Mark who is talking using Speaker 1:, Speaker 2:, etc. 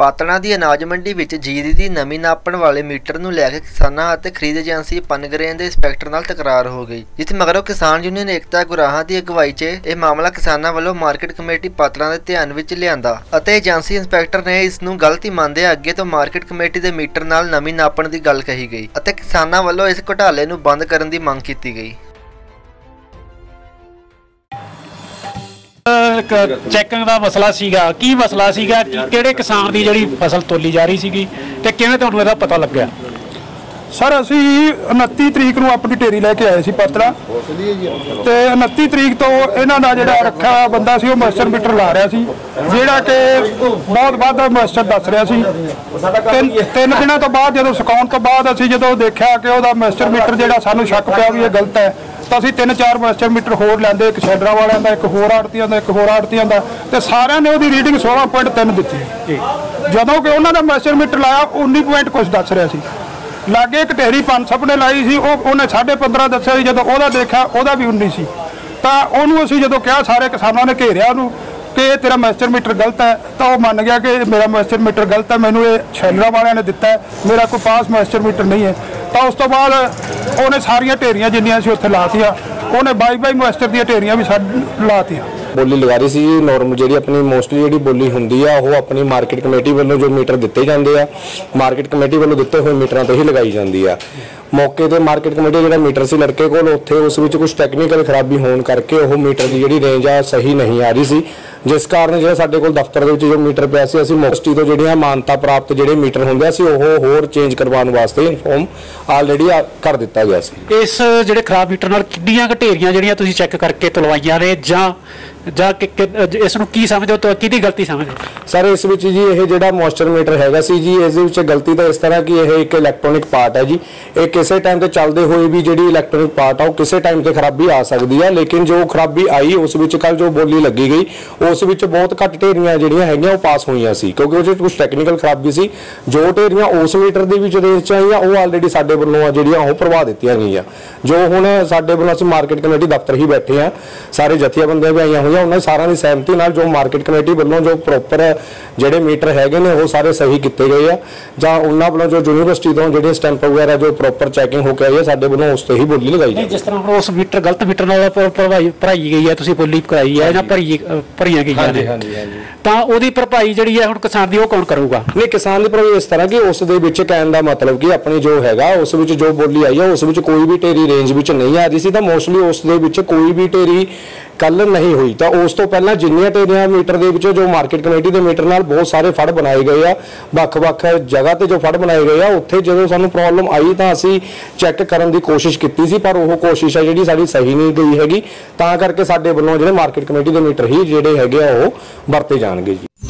Speaker 1: ਪਾਤੜਾਂ ਦੀ ਅਨਾਜ ਮੰਡੀ ਵਿੱਚ ਜੀਰੀ ਦੀ ਨਮੀ ਨਾਪਣ ਵਾਲੇ ਮੀਟਰ ਨੂੰ ਲੈ ਕੇ ਕਿਸਾਨਾਂ ਅਤੇ ਖਰੀਦ ਏਜੰਸੀ ਪਨਗਰੇਨ ਦੇ ਇੰਸਪੈਕਟਰ ਨਾਲ ਤਕਰਾਰ ਹੋ ਗਈ ਜਿਸ ਮਗਰੋਂ ਕਿਸਾਨ ਯੂਨੀਅਨ ਏਕਤਾ ਗੁਰਾਹਾਂ ਦੀ ਅਗਵਾਈ 'ਚ ਇਹ ਮਾਮਲਾ ਕਿਸਾਨਾਂ ਵੱਲੋਂ ਮਾਰਕੀਟ ਕਮੇਟੀ ਪਾਤੜਾਂ ਦੇ ਧਿਆਨ ਵਿੱਚ ਲਿਆਂਦਾ ਅਤੇ ਏਜੰਸੀ ਇੰਸਪੈਕਟਰ ਨੇ ਇਸ ਨੂੰ ਗਲਤੀ ਮੰਨਦੇ ਅੱਗੇ ਤੋਂ ਮਾਰਕੀਟ ਕਮੇਟੀ ਦੇ ਮੀਟਰ ਨਾਲ ਨਮੀ ਨਾਪਣ ਦੀ ਗੱਲ ਕਹੀ ਗਈ ਅਤੇ ਕਿਸਾਨਾਂ ਵੱਲੋਂ ਇਸ ਘੁਟਾਲੇ ਨੂੰ ਬੰਦ ਕਰਨ ਦੀ ਮੰਗ ਕੀਤੀ ਗਈ।
Speaker 2: ਚੈਕਿੰਗ ਦਾ ਮਸਲਾ ਸੀਗਾ, ਕੀ ਮਸਲਾ ਸੀਗਾ, ਕਿ ਕਿਹੜੇ ਕਿਸਾਨ ਦੀ ਜਿਹੜੀ ਫਸਲ ਤੋਲੀ ਜਾ ਰਹੀ ਸੀਗੀ ਤੇ ਕਿਵੇਂ ਤੁਹਾਨੂੰ ਇਹਦਾ ਪਤਾ ਲੱਗਿਆ?
Speaker 3: ਸਰ, ਅਸੀਂ 29 ਤਰੀਕ ਨੂੰ ਆਪਣੀ ਢੇਰੀ ਲੈ ਕੇ ਆਏ ਸੀ ਪਤਲਾ ਤੇ 29 ਤਰੀਕ ਤੋਂ ਇਹਨਾਂ ਦਾ ਜਿਹੜਾ ਰੱਖਿਆ ਬੰਦਾ ਸੀ, ਉਹ ਮਾਸਟਰ ਮੀਟਰ ਲਾ ਰਿਹਾ ਸੀ, ਜਿਹੜਾ ਕਿ ਬਹੁਤ ਵੱਧ ਮਾਸਟਰ ਦੱਸ ਰਿਹਾ ਸੀ। ਤਿੰਨ ਦਿਨਾਂ ਤੋਂ ਬਾਅਦ ਜਦੋਂ ਸੁਕਾਉਣ ਤੋਂ ਬਾਅਦ ਅਸੀਂ ਜਦੋਂ ਦੇਖਿਆ ਕਿ ਉਹਦਾ ਮਾਸਟਰ ਮੀਟਰ ਜਿਹੜਾ ਸਾਨੂੰ ਸ਼ੱਕ ਪਿਆ ਵੀ ਇਹ ਗਲਤ ਹੈ ਤਾਂ ਅਸੀਂ ਤਿੰਨ ਚਾਰ ਮਾਸਟਰ ਮੀਟਰ ਹੋਰ ਲੈਂਦੇ ਇੱਕ ਸ਼ੈਡਰਾ ਵਾਲਿਆਂ ਦਾ ਇੱਕ ਹੋਰ ਆੜਤੀਆਂ ਦਾ ਇੱਕ ਹੋਰ ਆੜਤੀਆਂ ਦਾ ਤੇ ਸਾਰਿਆਂ ਨੇ ਉਹਦੀ ਰੀਡਿੰਗ 16.3 ਦਿੱਤੀ। ਜਦੋਂ ਕਿ ਉਹਨਾਂ ਦਾ ਮਾਸਟਰ ਮੀਟਰ ਲਾਇਆ 19 ਪੁਆਇੰਟ ਕੁਝ ਦੱਸ ਰਿਹਾ ਸੀ। ਲਾਗੇ ਇੱਕ ਢੇਰੀ 500 ਨੇ ਲਾਈ ਸੀ ਉਹ ਉਹਨੇ 15.5 ਦੱਸਿਆ ਸੀ ਜਦੋਂ ਉਹਦਾ ਦੇਖਿਆ ਉਹਦਾ ਵੀ 19 ਸੀ। ਤਾਂ ਉਹਨੂੰ ਅਸੀਂ ਜਦੋਂ ਕਿਹਾ ਸਾਰੇ ਕਿਸਾਨਾਂ ਨੇ ਘੇਰਿਆ ਉਹਨੂੰ ਕਿ ਇਹ ਤੇਰਾ ਮਾਸਟਰ ਮੀਟਰ ਗਲਤ ਹੈ, ਤਾਂ ਉਹ ਮੰਨ ਗਿਆ ਕਿ ਮੇਰਾ ਮਾਸਟਰ ਮੀਟਰ ਗਲਤ ਹੈ, ਮੈਨੂੰ ਇਹ ਛੈਲਰਾ ਵਾਲਿਆਂ ਨੇ ਦਿੱਤਾ ਮੇਰਾ ਕੋਈ ਪਾਸ ਮਾਸਟਰ ਮੀਟਰ ਨਹੀਂ ਹੈ। ਤਾਂ ਉਸ ਤੋਂ ਬਾਅਦ ਉਹਨੇ ਸਾਰੀਆਂ ਢੇਰੀਆਂ ਜਿੰਨੀਆਂ ਸੀ ਉੱਥੇ ਲਾਤੀਆਂ, ਉਹਨੇ ਬਾਈ ਬਾਈ ਮਾਸਟਰ ਦੀਆਂ ਢੇਰੀਆਂ ਵੀ ਸਾਡੇ ਲਾਤੀਆਂ।
Speaker 4: ਬੋਲੀ ਲਗਾ ਰਹੀ ਸੀ ਨਾਰਮਲ ਜਿਹੜੀ ਆਪਣੀ ਮੋਸਟਲੀ ਜਿਹੜੀ ਬੋਲੀ ਹੁੰਦੀ ਆ, ਉਹ ਆਪਣੀ ਮਾਰਕੀਟ ਕਮੇਟੀ ਵੱਲੋਂ ਜੋ ਮੀਟਰ ਦਿੱਤੇ ਜਾਂਦੇ ਆ ਮਾਰਕੀਟ ਕਮੇਟੀ ਵੱਲੋਂ ਦਿੱਤੇ ਹੋਏ ਮੀਟਰਾਂ ਤੋਂ ਹੀ ਲਗਾਈ ਜਾਂਦੀ ਆ। ਮੌਕੇ ਤੇ ਮਾਰਕੀਟ ਕਮੇਟੀ ਦਾ ਜਿਹੜਾ ਮੀਟਰ ਸੀ ਲੜਕੇ ਕੋਲ, ਉੱਥੇ ਉਸ ਵਿੱਚ ਕੁਝ ਟੈਕਨੀਕਲ ਖਰਾਬੀ ਹੋਣ ਕਰਕੇ ਉਹ ਮੀਟਰ ਦੀ ਜਿਹੜੀ ਰੇਂਜ ਆ, ਸਹੀ ਨਹੀਂ ਆ ਰਹੀ ਸੀ। ਜਿਸ ਕਾਰਨ ਜਿਹੜਾ ਸਾਡੇ ਕੋਲ ਦਫ਼ਤਰ ਦੇ ਵਿੱਚ ਜੋ ਮੀਟਰ ਪਿਆ ਸੀ, ਅਸੀਂ ਮੋਸਟੀ ਤੋਂ ਜਿਹੜੀਆਂ ਮਾਨਤਾ ਪ੍ਰਾਪਤ ਜਿਹੜੇ ਮੀਟਰ ਹੁੰਦੇ ਆ ਸੀ ਉਹ ਹੋਰ ਚੇਂਜ ਕਰਵਾਉਣ ਵਾਸਤੇ ਇਨਫੋਰਮ ਆਲਰੇਡੀ ਕਰ ਦਿੱਤਾ ਗਿਆ ਸੀ
Speaker 2: ਇਸ ਜਿਹੜੇ ਖਰਾਬ ਮੀਟਰ ਨਾਲ ਕਿੰਨੀਆਂ ਘਟੇਰੀਆਂ ਜਿਹੜੀਆਂ ਤੁਸੀਂ ਚੈੱਕ ਕਰਕੇ ਤੁਲਵਾਈਆਂ ਨੇ ਜਾਂ ਜਾਂ ਇਸ ਨੂੰ ਕੀ ਸਮਝਦੇ ਹੋ, ਕਿਹਦੀ ਗਲਤੀ ਸਮਝਦੇ ਹੋ?
Speaker 4: ਸਰ, ਇਸ ਵਿੱਚ ਜੀ ਇਹ ਜਿਹੜਾ ਮੋਇਸਚਰ ਮੀਟਰ ਹੈਗਾ ਸੀ ਜੀ, ਇਸ ਦੇ ਵਿੱਚ ਗਲਤੀ ਤਾਂ ਇਸ ਤਰ੍ਹਾਂ ਕਿ ਇਹ ਇੱਕ ਇਲੈਕਟ੍ਰੋਨਿਕ ਪਾਰਟ ਹੈ ਜੀ। ਇਹ ਕਿਸੇ ਟਾਈਮ ਤੇ ਚੱਲਦੇ ਹੋਏ ਵੀ ਜਿਹੜੀ ਇਲੈਕਟ੍ਰੋਨਿਕ ਪਾਰਟ ਆ, ਉਹ ਕਿਸੇ ਟਾਈਮ ਤੇ ਖਰਾਬੀ ਆ ਸਕਦੀ ਹੈ ਲੇਕਿਨ ਜੋ ਖਰਾਬੀ ਆਈ, ਉਸ ਵਿੱਚ ਕੱਲ ਜੋ ਬੋਲੀ ਲੱਗੀ ਗਈ, ਉਸ ਵਿੱਚ ਬਹੁਤ ਘੱਟ ਢੇਰੀਆਂ ਜਿਹੜੀਆਂ ਹੈਗੀਆਂ, ਉਹ ਪਾਸ ਹੋਈਆਂ ਸੀ, ਕਿਉਂਕਿ ਉਹ 'ਚ ਕੁਝ ਟੈਕਨੀਕਲ ਖਰਾਬੀ ਸੀ। ਜੋ ਢੇਰੀਆਂ ਉਸ ਮੀਟਰ ਦੇ ਵਿੱਚ ਰੇਸ ਚ ਆਈਆਂ, ਉਹ ਆਲਰੇਡੀ ਸਾਡੇ ਵੱਲੋਂ ਆ ਜਿਹੜੀਆਂ, ਉਹ ਪ੍ਰਵਾਹ ਦਿੱਤੀਆਂ ਗਈਆਂ। ਜੋ ਹੁਣ ਸਾਡੇ ਵੱਲੋਂ ਅਸੀਂ ਮਾਰਕੀਟ ਕਮੇਟੀ ਦਫ਼ਤਰ ਹੀ ਬੈਠੇ ਆ, ਸਾਰੇ ਜਥੇਬੰਦੀਆਂ ਵੀ ਆਈਆਂ ਹੋਈਆਂ, ਉਹਨਾਂ ਸਾਰਿਆਂ ਦੀ ਸਹਿਮਤੀ ਨਾਲ ਜੋ ਮਾਰਕੀਟ ਕਮੇਟੀ ਵੱਲੋਂ ਜੋ ਪ੍ਰੋਪਰ ਜਿਹੜੇ ਮੀਟਰ ਹੈਗੇ ਨੇ ਉਹ ਸਾਰੇ ਸਹੀ ਕੀਤੇ ਗਏ ਆ। ਜਾਂ ਉਹਨਾਂ ਵੱਲੋਂ ਜੋ ਯੂਨੀਵਰਸਿਟੀ ਤੋਂ ਜਿਹੜੇ ਸਟੈਂਪ ਵਗੈਰਾ ਜੋ ਪ੍ਰੋਪਰ ਚੈਕਿੰਗ ਹੋ ਕੇ ਆਈ ਹੈ ਸਾਡੇ ਵੱਲੋਂ ਉਸ ਤੇ ਹੀ ਬੋਲੀ ਲਗਾਈ
Speaker 2: ਨਹੀਂ ਜਿਸ ਤਰ੍ਹਾਂ ਉਸ ਮੀਟਰ ਗਲਤ ਮੀਟਰ ਨਾਲ ਭਰ- ਭਰਵਾਈ ਭਰਾਈ ਗਈ ਹੈ ਤੁਸੀਂ ਬੋਲੀ ਕਰਾਈ ਹੈ ਜਾਂ ਭਰੀ ਭਰੀਆਂ ਗਈਆਂ ਨੇ। ਤਾਂ ਉਹਦੀ ਭਰਪਾਈ ਜਿਹੜੀ ਹੈ ਹੁਣ ਕਿਸਾਨ ਦੀ ਉਹ ਕੌਣ ਕਰੂਗਾ?
Speaker 4: ਨਹੀਂ ਕਿਸਾਨ ਦੇ ਪ੍ਰਤੀ ਇਸ ਤਰ੍ਹਾਂ ਕਿ ਉਸ ਦੇ ਵਿੱਚ ਕਹਿਣ ਦਾ ਮਤਲਬ ਕਿ ਆਪਣੀ ਜੋ ਹੈਗਾ ਉਸ ਵਿੱਚ ਜੋ ਬੋਲੀ ਆਈ ਹੈ ਉਸ ਵਿੱਚ ਕੋਈ ਵੀ ਢੇਰੀ ਰੇਂਜ ਵਿੱਚ ਨਹੀਂ ਆ ਰਹੀ ਸੀ ਤਾਂ ਮੋਸਟਲੀ ਉਸ ਦੇ ਵਿੱਚ ਕੋਈ ਵੀ ਢੇਰੀ ਕੱਲ ਨਹੀਂ ਹੋਈ, ਤਾਂ ਉਸ ਤੋਂ ਪਹਿਲਾਂ ਜਿੰਨੀਆਂ ਢੇਰੀਆਂ ਮੀਟਰ ਦੇ ਵਿੱਚੋਂ ਜੋ ਮਾਰਕੀਟ ਕਮੇਟੀ ਦੇ ਮੀਟਰ ਨਾਲ ਬਹੁਤ ਸਾਰੇ ਫੜ ਬਣਾਏ ਗਏ ਆ, ਵੱਖ-ਵੱਖ ਜਗ੍ਹਾ ਤੇ ਜੋ ਫੜ ਬਣਾਏ ਗਏ ਆ, ਉੱਥੇ ਜਦੋਂ ਸਾਨੂੰ ਪ੍ਰੋਬਲਮ ਆਈ ਤਾਂ ਅਸੀਂ ਚੈੱਕ ਕਰਨ ਦੀ ਕੋਸ਼ਿਸ਼ ਕੀਤੀ ਸੀ, ਪਰ ਉਹ ਕੋਸ਼ਿਸ਼ ਆ ਜਿਹੜੀ ਸਾਡੀ ਸਹੀ ਨਹੀਂ ਗਈ ਹੈਗੀ, ਤਾਂ ਕਰਕੇ ਸਾਡੇ ਵੱਲੋਂ ਜਿਹੜੇ ਮਾਰਕੀਟ ਕਮੇਟੀ ਦੇ ਮੀਟਰ ਹੀ ਜਿਹੜੇ ਹੈਗੇ ਆ, ਉਹ ਵਰਤੇ ਜਾਣਗੇ ਜੀ।